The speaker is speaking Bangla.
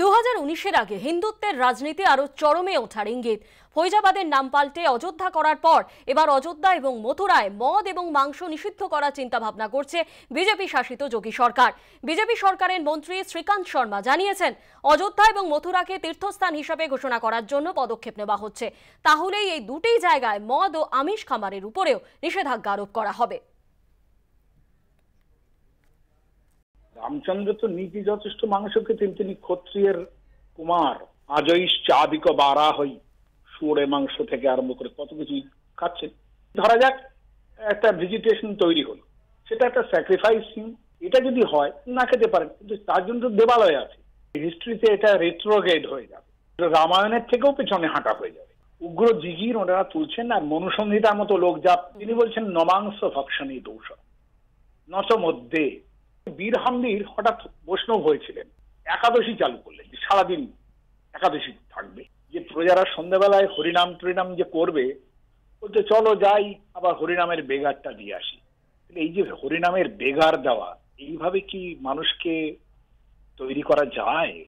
দু হাজার আগে হিন্দুত্বের রাজনীতি আরও চরমে ওঠার ইঙ্গিত। ফৈজাবাদের নাম পাল্টে অযোধ্যা করার পর এবার অযোধ্যা এবং মথুরায় মদ এবং মাংস নিষিদ্ধ করার চিন্তা ভাবনা করছে বিজেপি শাসিত যোগী সরকার। বিজেপি সরকারের মন্ত্রী শ্রীকান্ত শর্মা জানিয়েছেন, অযোধ্যা এবং মথুরাকে তীর্থস্থান হিসাবে ঘোষণা করার জন্য পদক্ষেপ নেওয়া হচ্ছে। তাহলেই এই দুটি জায়গায় মদ ও আমিষ খামারের উপরেও নিষেধাজ্ঞা আরোপ করা হবে। রামচন্দ্র তো নীতি যথেষ্ট মাংস খেতেন তিনি ক্ষত্রিয়ের কুমার। আজইশ চাবিক বারা হই শুয়োরে মাংস থেকে আরম্ভ করে কত কিছুই খাচ্ছেন। ধরা যাক, একটা ভেজিটেশন তৈরি হলো। সেটা একটা স্যাক্রিফাইসিং এটা যদি হয়, না খেতে পারেন, কিন্তু তার জন্য তো দেবালয় আছে। হিস্ট্রিতে এটা রেট্রোগেড হয়ে যাবে। রামায়ণের থেকেও পেছনে হাঁটা হয়ে যাবে। উগ্র জিগির ওনারা তুলছেন আর মনুসংহিতার মতো লোক যা তিনি বলছেন, নমাংস ভক্ষণী দোষ। নত মধ্যে বীর হামদির হঠাৎ বৈষ্ণব হয়েছিলেন। একাদশী চালু করলেন যে সারাদিন একাদশী থাকবে। যে প্রজারা সন্ধ্যাবেলায় হরিনাম টরিনাম যে করবে, বলতে চলো যাই, আবার হরিনামের বেগারটা দিয়ে আসি। এই যে হরিনামের বেগার দেওয়া, এইভাবে কি মানুষকে তৈরি করা যায়?